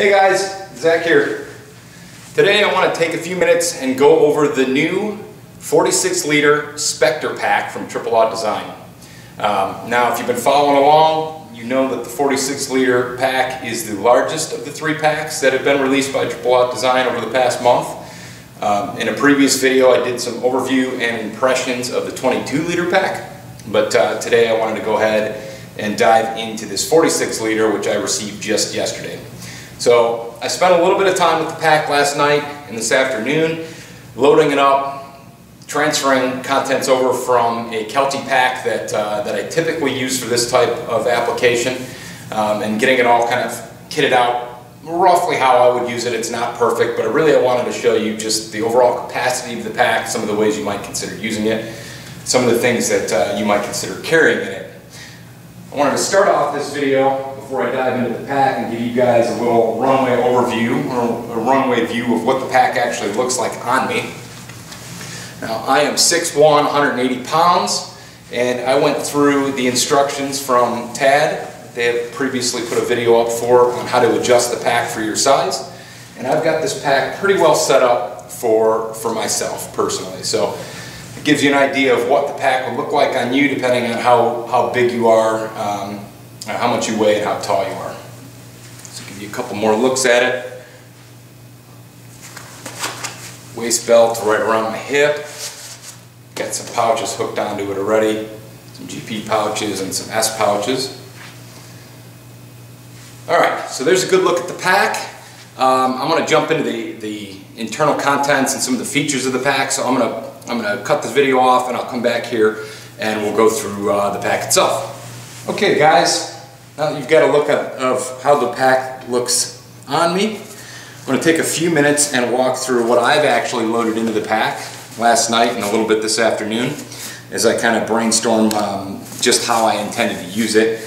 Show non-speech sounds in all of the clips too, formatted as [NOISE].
Hey guys, Zach here. Today I want to take a few minutes and go over the new 46 liter Spectre pack from Triple Aught Design. Um, now if you've been following along, you know that the 46 liter pack is the largest of the three packs that have been released by Triple Aught Design over the past month. Um, in a previous video I did some overview and impressions of the 22 liter pack, but uh, today I wanted to go ahead and dive into this 46 liter which I received just yesterday. So I spent a little bit of time with the pack last night and this afternoon, loading it up, transferring contents over from a Kelty pack that, uh, that I typically use for this type of application, um, and getting it all kind of kitted out roughly how I would use it. It's not perfect, but I really I wanted to show you just the overall capacity of the pack, some of the ways you might consider using it, some of the things that uh, you might consider carrying in it. I wanted to start off this video before I dive into the pack and give you guys a little runway overview, or a runway view of what the pack actually looks like on me. Now I am 6'1", 180 pounds, and I went through the instructions from TAD. They have previously put a video up for on how to adjust the pack for your size. And I've got this pack pretty well set up for, for myself personally. So it gives you an idea of what the pack will look like on you depending on how, how big you are, um, how much you weigh, and how tall you are. So give you a couple more looks at it. Waist belt right around my hip. Got some pouches hooked onto it already. Some GP pouches and some S pouches. Alright, so there's a good look at the pack. Um, I'm going to jump into the, the internal contents and some of the features of the pack. So I'm going to I'm going to cut this video off and I'll come back here and we'll go through uh, the pack itself. Okay guys, now you've got a look at, of how the pack looks on me. I'm going to take a few minutes and walk through what I've actually loaded into the pack last night and a little bit this afternoon as I kind of brainstorm um, just how I intended to use it.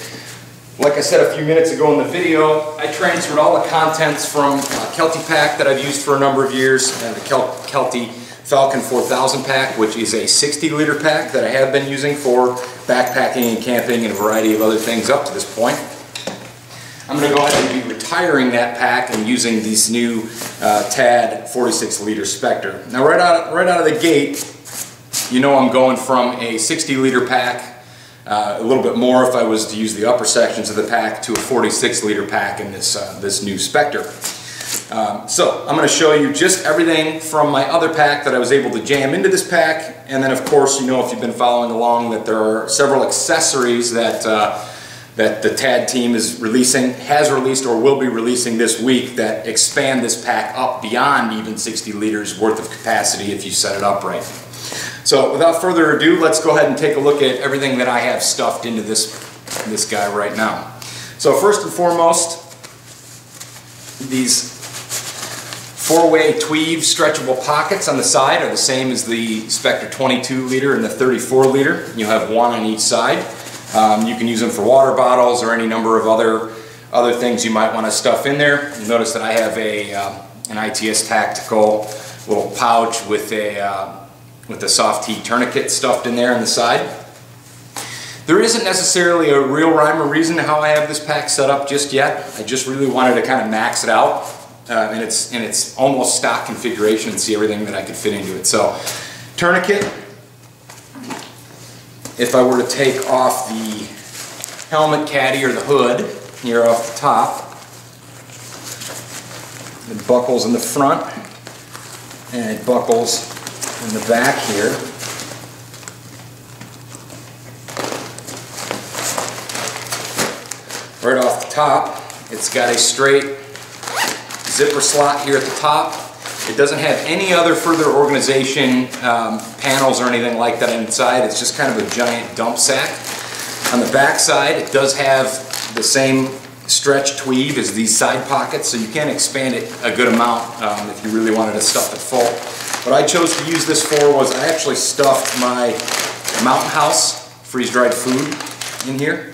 Like I said a few minutes ago in the video, I transferred all the contents from a Kelty pack that I've used for a number of years, and the Kel Kelty Falcon 4000 pack, which is a 60 liter pack that I have been using for backpacking and camping and a variety of other things up to this point. I'm going to go ahead and be retiring that pack and using this new uh, TAD 46 liter Spectre. Now right out, right out of the gate, you know I'm going from a 60 liter pack, uh, a little bit more if I was to use the upper sections of the pack, to a 46 liter pack in this, uh, this new Spectre. Um, so I'm going to show you just everything from my other pack that I was able to jam into this pack and then of course you know if you've been following along that there are several accessories that uh, that the TAD team is releasing, has released or will be releasing this week that expand this pack up beyond even 60 liters worth of capacity if you set it up right. So without further ado, let's go ahead and take a look at everything that I have stuffed into this, this guy right now. So first and foremost, these Four-way Tweave stretchable pockets on the side are the same as the Spectre 22 liter and the 34 liter. You'll have one on each side. Um, you can use them for water bottles or any number of other other things you might want to stuff in there. You'll notice that I have a uh, an ITS Tactical little pouch with a uh, with a SOF-T tourniquet stuffed in there on the side. There isn't necessarily a real rhyme or reason how I have this pack set up just yet. I just really wanted to kind of max it out uh, in, its, in its almost stock configuration and see everything that I could fit into it. So tourniquet, if I were to take off the helmet caddy or the hood here off the top, it buckles in the front and it buckles in the back here. Right off the top, it's got a straight zipper slot here at the top. It doesn't have any other further organization um, panels or anything like that inside. It's just kind of a giant dump sack. On the back side, it does have the same stretch tweave as these side pockets, so you can expand it a good amount um, if you really wanted to stuff it full. What I chose to use this for was I actually stuffed my Mountain House freeze-dried food in here.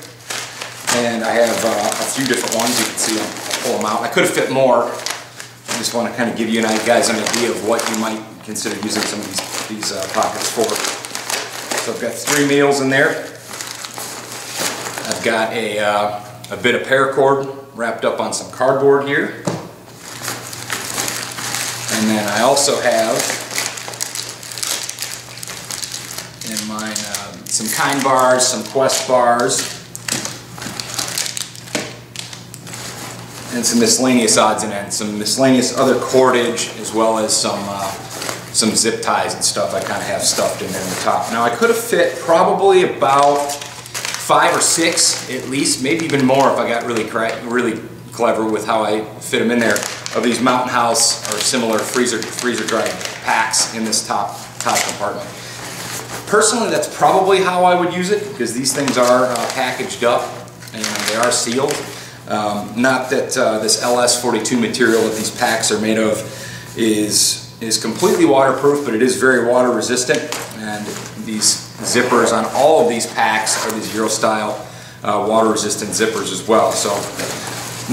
And I have uh, a few different ones. You can see them. Pull them out. I could have fit more, just want to kind of give you guys an idea of what you might consider using some of these, these uh, pockets for. So I've got three meals in there. I've got a, uh, a bit of paracord wrapped up on some cardboard here. And then I also have in mine uh, some Kind bars, some Quest bars, and some miscellaneous odds and ends, some miscellaneous other cordage, as well as some uh, some zip ties and stuff I kind of have stuffed in there in the top. Now I could have fit probably about five or six at least, maybe even more if I got really really clever with how I fit them in there of these Mountain House or similar freezer freezer dried packs in this top top compartment. Personally, that's probably how I would use it because these things are uh, packaged up and they are sealed. Um, not that uh, this LS42 material that these packs are made of is is completely waterproof, but it is very water resistant. And these zippers on all of these packs are these Euro style uh, water resistant zippers as well. So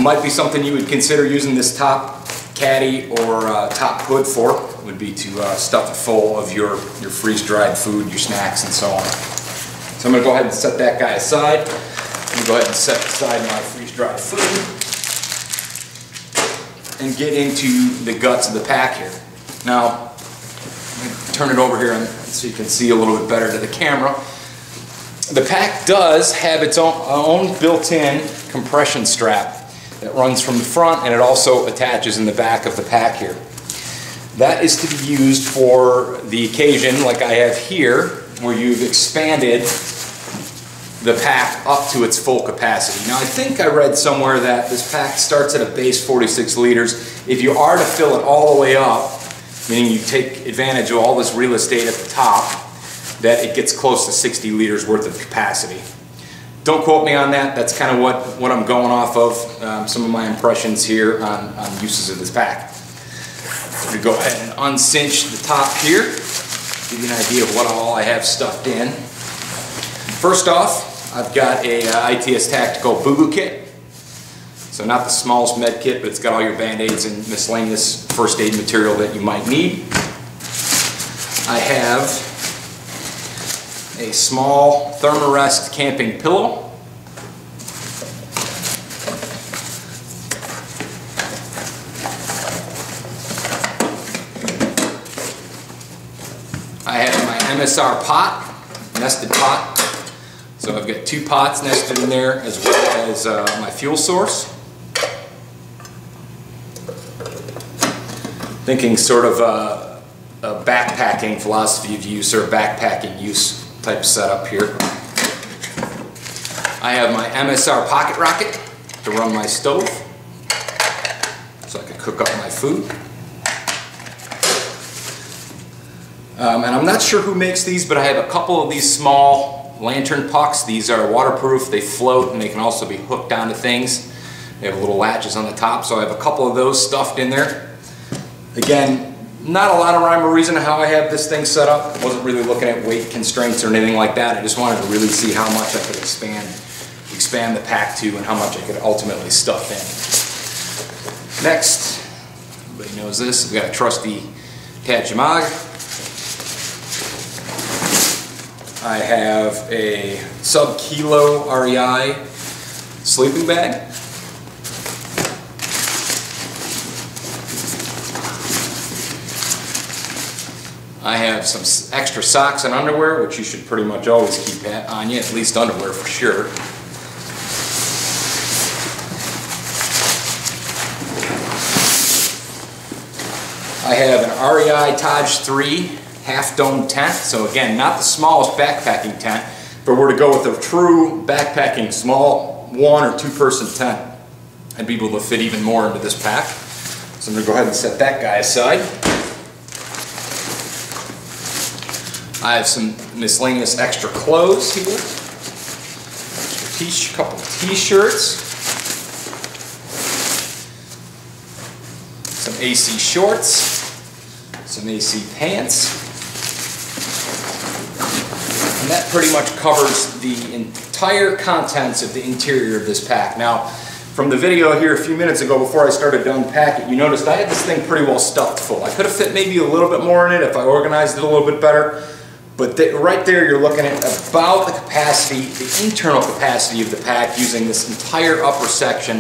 might be something you would consider using this top caddy or uh, top hood for would be to uh, stuff it full of your, your freeze-dried food, your snacks, and so on. So I'm going to go ahead and set that guy aside. I'm to go ahead and set aside my freeze-dried food and get into the guts of the pack here. Now, turn it over here so you can see a little bit better to the camera. The pack does have its own, own built-in compression strap that runs from the front and it also attaches in the back of the pack here. That is to be used for the occasion like I have here where you've expanded the pack up to its full capacity. Now I think I read somewhere that this pack starts at a base 46 liters. If you are to fill it all the way up, meaning you take advantage of all this real estate at the top, that it gets close to 60 liters worth of capacity. Don't quote me on that, that's kind of what, what I'm going off of, um, some of my impressions here on, on uses of this pack. So we go ahead and uncinch the top here, give you an idea of what all I have stuffed in. First off, I've got a uh, ITS Tactical Boo Boo Kit. So not the smallest med kit, but it's got all your band-aids and miscellaneous first aid material that you might need. I have a small Thermarest camping pillow. I have my MSR pot, nested pot. So I've got two pots nested in there as well as uh, my fuel source. thinking sort of a, a backpacking philosophy of use or backpacking use type setup here. I have my MSR pocket rocket to run my stove so I can cook up my food. Um, and I'm not sure who makes these, but I have a couple of these small lantern pucks. These are waterproof, they float, and they can also be hooked onto things. They have little latches on the top, so I have a couple of those stuffed in there. Again, not a lot of rhyme or reason to how I have this thing set up. I Wasn't really looking at weight constraints or anything like that. I just wanted to really see how much I could expand expand the pack to and how much I could ultimately stuff in. Next, everybody knows this, we've got a trusty Tachamag. I have a sub-kilo REI sleeping bag. I have some extra socks and underwear, which you should pretty much always keep on you, at least underwear for sure. I have an REI Taj 3 half dome tent. So again, not the smallest backpacking tent, but we're to go with a true backpacking small one or two person tent. I'd be able to fit even more into this pack. So I'm gonna go ahead and set that guy aside. I have some miscellaneous extra clothes here. A couple t-shirts. Some AC shorts. Some AC pants. And that pretty much covers the entire contents of the interior of this pack. Now, from the video here a few minutes ago before I started to unpack it, you noticed I had this thing pretty well stuffed full. I could have fit maybe a little bit more in it if I organized it a little bit better. But right there, you're looking at about the capacity, the internal capacity of the pack using this entire upper section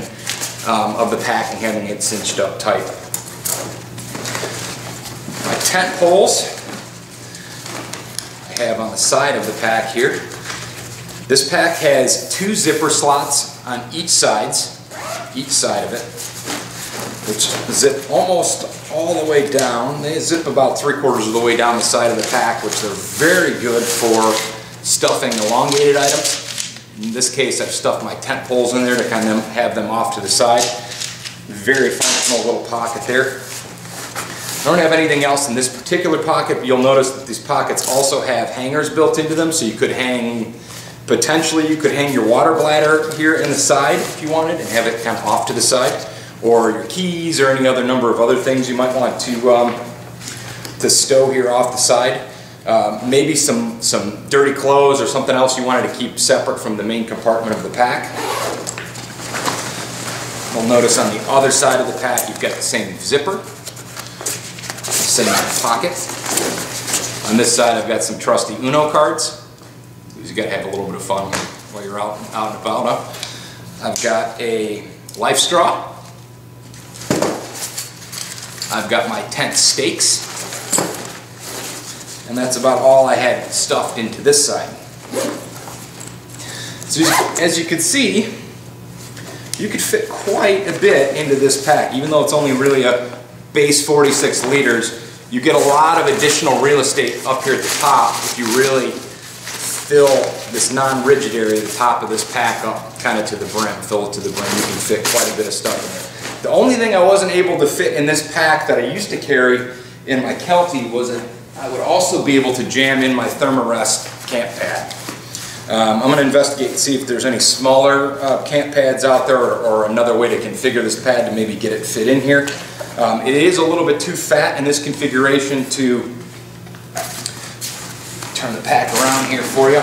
um, of the pack and having it cinched up tight. My tent poles have on the side of the pack here. This pack has two zipper slots on each sides, each side of it, which zip almost all the way down. They zip about three quarters of the way down the side of the pack, which they're very good for stuffing elongated items. In this case, I've stuffed my tent poles in there to kind of have them off to the side. Very functional little pocket there. I don't have anything else in this particular pocket, but you'll notice that these pockets also have hangers built into them, so you could hang, potentially you could hang your water bladder here in the side if you wanted and have it kind of off to the side, or your keys or any other number of other things you might want to, um, to stow here off the side. Uh, maybe some, some dirty clothes or something else you wanted to keep separate from the main compartment of the pack. You'll notice on the other side of the pack you've got the same zipper same pocket. On this side, I've got some trusty Uno cards. You've got to have a little bit of fun while you're out, out and about. Up. I've got a LifeStraw. I've got my tent stakes. And that's about all I had stuffed into this side. So as you can see, you could fit quite a bit into this pack, even though it's only really a base 46 liters you get a lot of additional real estate up here at the top if you really fill this non-rigid area, the top of this pack up kind of to the brim, fill it to the brim. You can fit quite a bit of stuff in there. The only thing I wasn't able to fit in this pack that I used to carry in my Kelty was I would also be able to jam in my Thermarest camp pad. Um, I'm going to investigate and see if there's any smaller uh, camp pads out there or, or another way to configure this pad to maybe get it fit in here. Um, it is a little bit too fat in this configuration to turn the pack around here for you.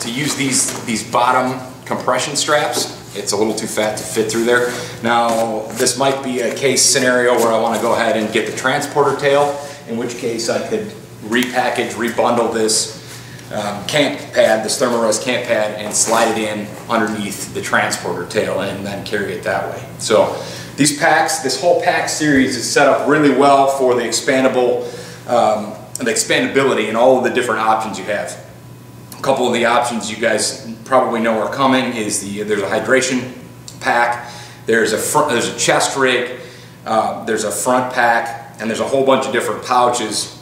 To use these, these bottom compression straps, it's a little too fat to fit through there. Now, this might be a case scenario where I want to go ahead and get the transporter tail, in which case I could repackage, rebundle this um, camp pad, this Thermarest camp pad, and slide it in underneath the transporter tail and then carry it that way. So these packs, this whole pack series is set up really well for the expandable, um, the expandability and all of the different options you have. A couple of the options you guys probably know are coming is the there's a hydration pack, there's a front, there's a chest rig, uh, there's a front pack, and there's a whole bunch of different pouches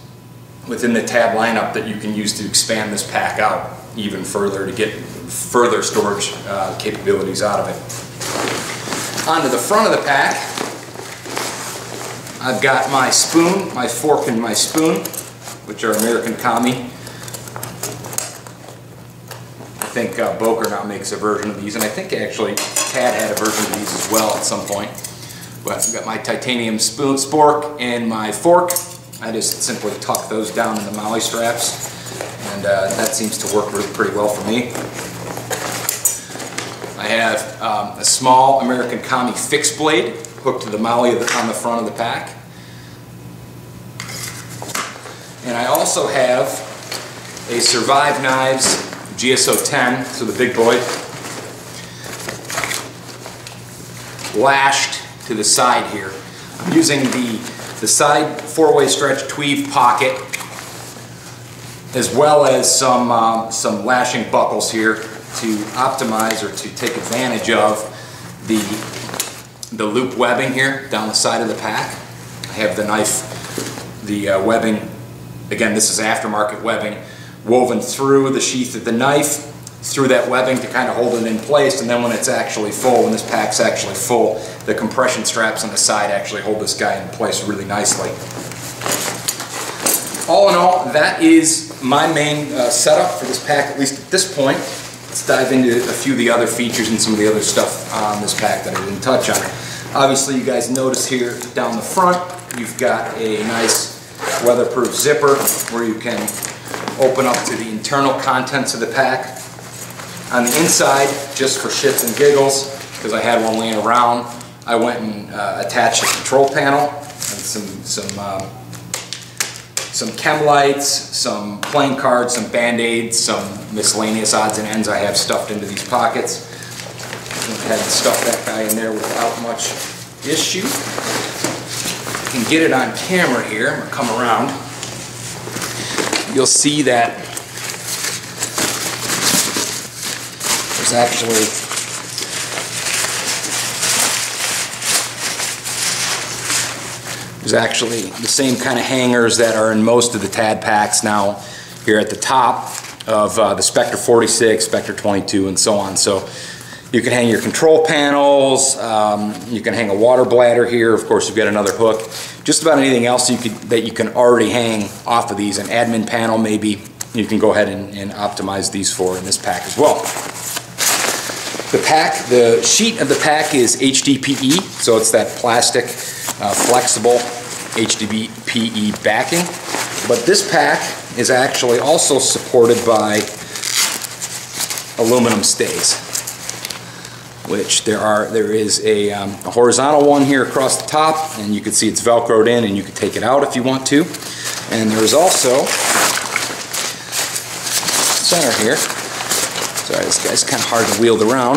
within the TAD lineup that you can use to expand this pack out even further to get further storage uh, capabilities out of it. Onto the front of the pack, I've got my spoon, my fork and my spoon, which are American Kami. I think uh, Boker now makes a version of these, and I think actually TAD had a version of these as well at some point. But I've got my titanium spoon, spork and my fork. I just simply tuck those down in the MOLLE straps, and uh, that seems to work pretty well for me. I have um, a small American Kami fixed blade hooked to the MOLLE on the front of the pack. And I also have a Survive Knives GSO 10, so the big boy, lashed to the side here. I'm using the, the side four-way stretch tweave pocket as well as some, um, some lashing buckles here to optimize or to take advantage of the, the loop webbing here down the side of the pack. I have the knife, the uh, webbing, again this is aftermarket webbing, woven through the sheath of the knife, through that webbing to kind of hold it in place and then when it's actually full, when this pack's actually full, the compression straps on the side actually hold this guy in place really nicely. All in all, that is my main uh, setup for this pack, at least at this point. Let's dive into a few of the other features and some of the other stuff on this pack that I didn't touch on. Obviously you guys notice here down the front you've got a nice weatherproof zipper where you can open up to the internal contents of the pack. On the inside, just for shits and giggles, because I had one laying around, I went and uh, attached a control panel and some, some um, some chem lights, some playing cards, some band-aids, some miscellaneous odds and ends I have stuffed into these pockets. I had to stuff that guy in there without much issue. I can get it on camera here, I'm gonna come around, you'll see that there's actually there's actually the same kind of hangers that are in most of the TAD packs now here at the top of uh, the Spectre 46, Spectre 22, and so on. So you can hang your control panels, um, you can hang a water bladder here, of course you've got another hook. Just about anything else you could, that you can already hang off of these, an admin panel maybe, you can go ahead and, and optimize these for in this pack as well. The pack, the sheet of the pack is HDPE, so it's that plastic, uh, flexible HDPE backing. But this pack is actually also supported by aluminum stays which there are there is a, um, a, horizontal one here across the top and you can see it's velcroed in and you can take it out if you want to and there's also center here sorry this guy's kind of hard to wield around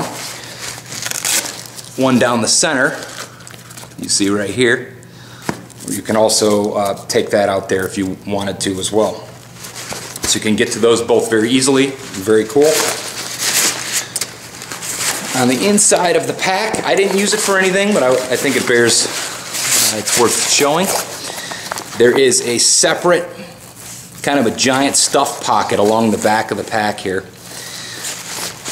one down the center you see right here you can also uh, take that out there if you wanted to as well so you can get to those both very easily very cool on the inside of the pack, I didn't use it for anything, but I, I think it bears, uh, it's worth showing. There is a separate, kind of a giant stuff pocket along the back of the pack here.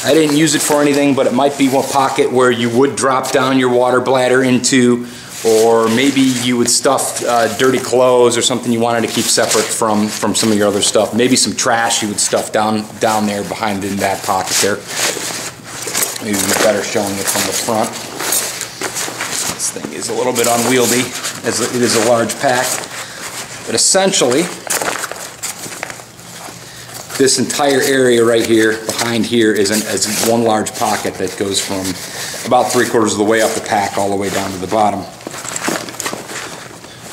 I didn't use it for anything, but it might be one pocket where you would drop down your water bladder into, or maybe you would stuff uh, dirty clothes or something you wanted to keep separate from, from some of your other stuff. Maybe some trash you would stuff down, down there behind in that pocket there. Maybe better showing it from the front. This thing is a little bit unwieldy as it is a large pack. But essentially, this entire area right here, behind here, is, an, is one large pocket that goes from about three quarters of the way up the pack all the way down to the bottom.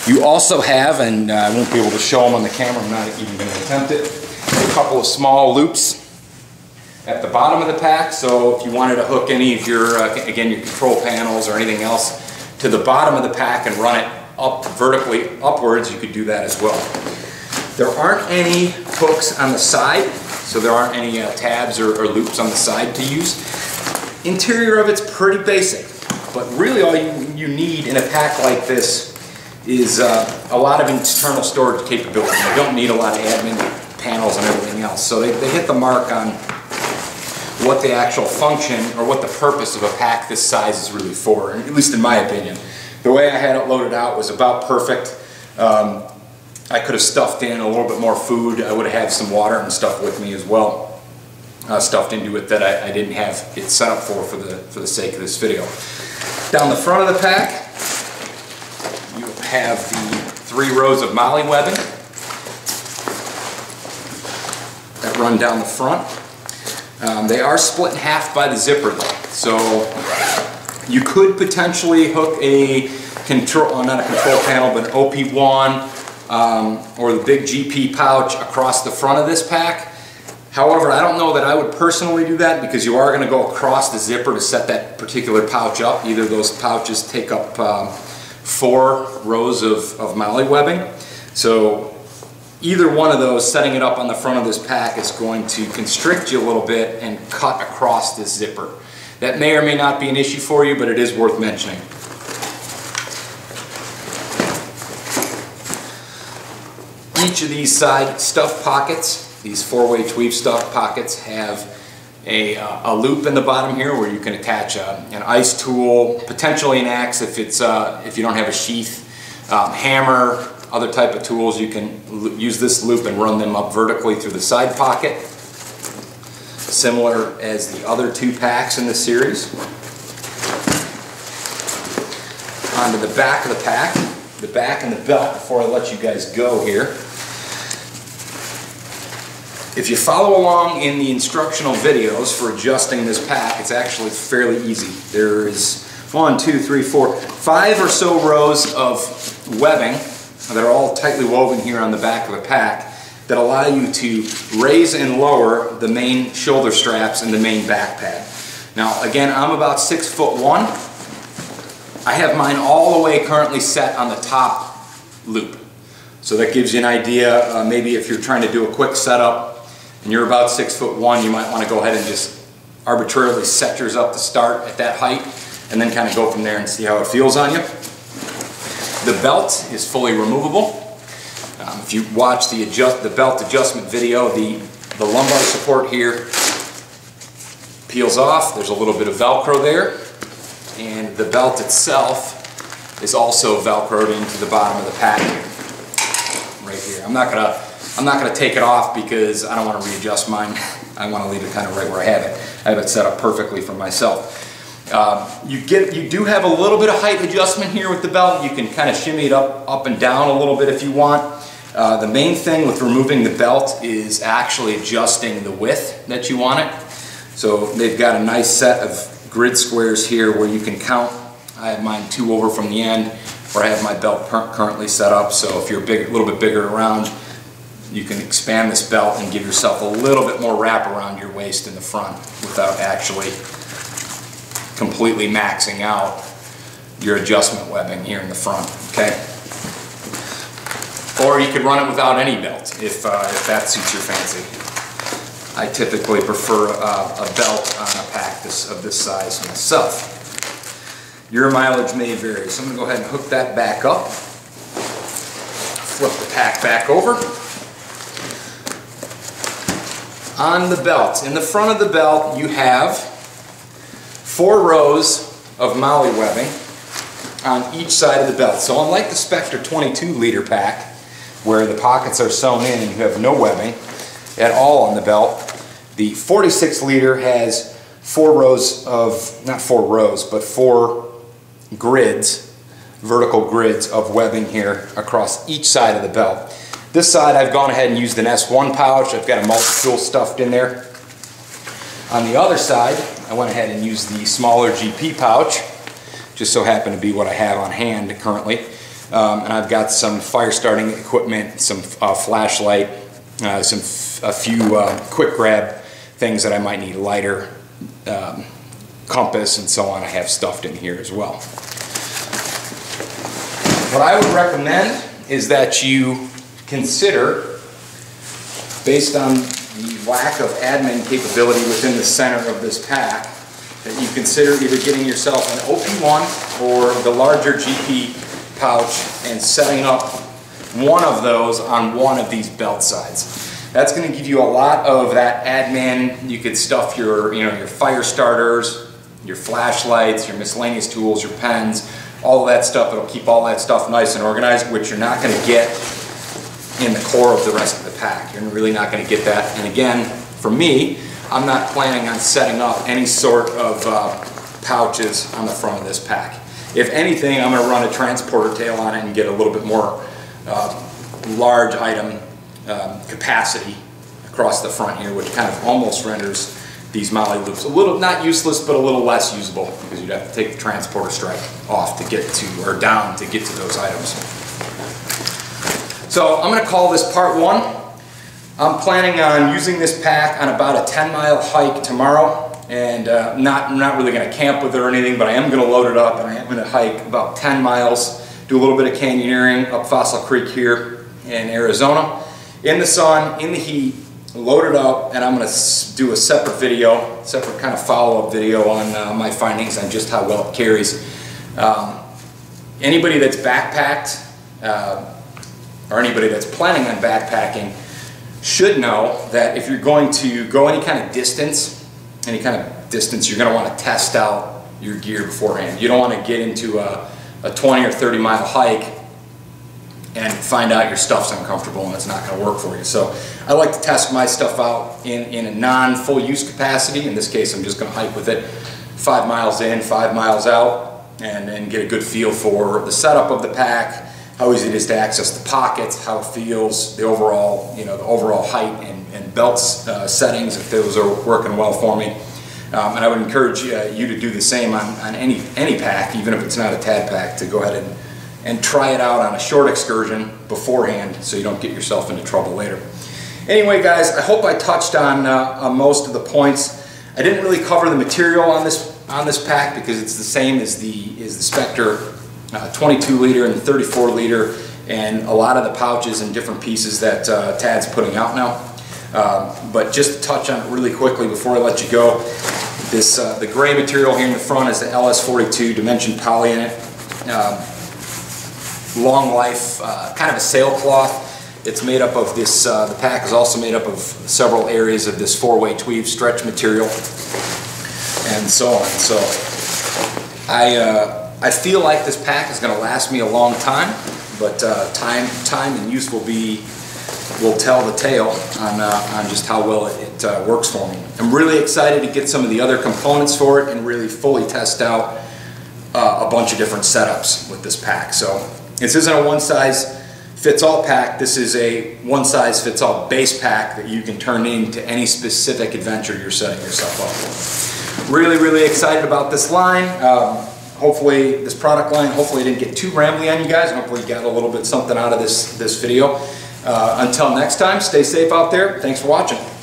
You also have, and uh, I won't be able to show them on the camera, I'm not even going to attempt it, a couple of small loops at the bottom of the pack. So if you wanted to hook any of your, uh, again, your control panels or anything else to the bottom of the pack and run it up vertically upwards, you could do that as well. There aren't any hooks on the side, so there aren't any uh, tabs or, or loops on the side to use. Interior of it's pretty basic, but really all you, you need in a pack like this is uh, a lot of internal storage capability. You don't need a lot of admin panels and everything else. So they, they hit the mark on what the actual function or what the purpose of a pack this size is really for, at least in my opinion. The way I had it loaded out was about perfect. Um, I could have stuffed in a little bit more food. I would have had some water and stuff with me as well, uh, stuffed into it that I, I, didn't have it set up for for the, for the sake of this video. Down the front of the pack, you have the three rows of MOLLE webbing that run down the front. Um, they are split in half by the zipper though. So you could potentially hook a control, oh, not a control panel, but an OP1 um, or the big GP pouch across the front of this pack. However, I don't know that I would personally do that because you are going to go across the zipper to set that particular pouch up. Either those pouches take up um, four rows of, of MOLLE webbing. So either one of those, setting it up on the front of this pack is going to constrict you a little bit and cut across this zipper. That may or may not be an issue for you, but it is worth mentioning. Each of these side stuff pockets, these four-way tweave stuff pockets, have a, uh, a, loop in the bottom here where you can attach a, an ice tool, potentially an axe if, it's, uh, if you don't have a sheath, um, hammer, other type of tools, you can use this loop and run them up vertically through the side pocket. Similar as the other two packs in the series. Onto the back of the pack, the back and the belt before I let you guys go here. If you follow along in the instructional videos for adjusting this pack, it's actually fairly easy. There is one, two, three, four, five or so rows of webbing that are all tightly woven here on the back of the pack that allow you to raise and lower the main shoulder straps and the main back pad. Now again, I'm about six foot one. I have mine all the way currently set on the top loop. So that gives you an idea, uh, maybe if you're trying to do a quick setup and you're about six foot one, you might want to go ahead and just arbitrarily set yours up to start at that height and then kind of go from there and see how it feels on you. The belt is fully removable. Um, if you watch the, adjust, the belt adjustment video, the, the lumbar support here peels off. There's a little bit of Velcro there. And the belt itself is also Velcroed into the bottom of the pack. Right here. I'm not gonna I'm not gonna take it off because I don't want to readjust mine. [LAUGHS] I want to leave it kind of right where I have it. I have it set up perfectly for myself. Uh, you get you do have a little bit of height adjustment here with the belt. You can kind of shimmy it up up and down a little bit if you want. Uh, the main thing with removing the belt is actually adjusting the width that you want it. So they've got a nice set of grid squares here where you can count I have mine two over from the end where I have my belt currently set up. So if you're big, a little bit bigger around, you can expand this belt and give yourself a little bit more wrap around your waist in the front without actually completely maxing out your adjustment webbing here in the front, okay? Or you could run it without any belt if, uh, if that suits your fancy. I typically prefer a belt on a pack this, of this size myself. Your mileage may vary. So I'm going to go ahead and hook that back up. Flip the pack back over. On the belt, in the front of the belt, you have four rows of MOLLE webbing on each side of the belt. So unlike the Spectre 22 liter pack, where the pockets are sewn in and you have no webbing at all on the belt, the 46 liter has four rows of, not four rows, but four grids, vertical grids of webbing here across each side of the belt. This side I've gone ahead and used an S1 pouch. I've got a multi-tool stuffed in there. On the other side, I went ahead and used the smaller GP pouch, just so happened to be what I have on hand currently. Um, and I've got some fire starting equipment, some uh, flashlight, uh, some a few uh, quick grab things that I might need, lighter, um, compass and so on I have stuffed in here as well. What I would recommend is that you consider, based on the lack of admin capability within the center of this pack, that you consider either getting yourself an OP1 or the larger GP pouch and setting up one of those on one of these belt sides. That's going to give you a lot of that admin. You could stuff your, you know, your fire starters, your flashlights, your miscellaneous tools, your pens, all of that stuff. It'll keep all that stuff nice and organized, which you're not going to get in the core of the rest of the pack. You're really not going to get that. And again, for me, I'm not planning on setting up any sort of uh, pouches on the front of this pack. If anything, I'm going to run a transporter tail on it and get a little bit more uh, large item um, capacity across the front here, which kind of almost renders these MOLLE loops. A little, not useless, but a little less usable because you'd have to take the transporter stripe off to get to, or down to get to those items. So I'm going to call this part one. I'm planning on using this pack on about a 10 mile hike tomorrow and uh, not, I'm not really going to camp with it or anything, but I am going to load it up and I am going to hike about 10 miles, do a little bit of canyoneering up Fossil Creek here in Arizona, in the sun, in the heat, load it up, and I'm going to do a separate video, separate kind of follow-up video on uh, my findings on just how well it carries. Um, anybody that's backpacked, uh, or anybody that's planning on backpacking, should know that if you're going to go any kind of distance, any kind of distance, you're going to want to test out your gear beforehand. You don't want to get into a, a 20 or 30 mile hike and find out your stuff's uncomfortable and it's not going to work for you. So I like to test my stuff out in, in a non-full use capacity. In this case, I'm just going to hike with it five miles in, five miles out, and, and get a good feel for the setup of the pack, how easy it is to access the pockets, how it feels, the overall, you know, the overall height and, and belts uh, settings, if those are working well for me. Um, and I would encourage uh, you to do the same on, on any, any pack, even if it's not a TAD pack, to go ahead and and try it out on a short excursion beforehand so you don't get yourself into trouble later. Anyway guys, I hope I touched on, uh, on most of the points. I didn't really cover the material on this on this pack because it's the same as the, as the Spectre uh, 22 liter and 34 liter and a lot of the pouches and different pieces that uh, TAD's putting out now. Um, but just to touch on it really quickly before I let you go, this uh, the gray material here in the front is the LS42 Dimension Polyant. Um, long life, uh, kind of a sailcloth. It's made up of this, uh, the pack is also made up of several areas of this four-way tweave stretch material and so on. So I, uh, I feel like this pack is going to last me a long time, but uh, time, time and use will be will tell the tale on, uh, on just how well it, it uh, works for me. I'm really excited to get some of the other components for it and really fully test out uh, a bunch of different setups with this pack. So this isn't a one size fits all pack. This is a one size fits all base pack that you can turn into any specific adventure you're setting yourself up for. Really, really excited about this line. Um, hopefully, this product line, hopefully I didn't get too rambly on you guys. Hopefully you got a little bit something out of this, this video. Uh, until next time, stay safe out there. Thanks for watching.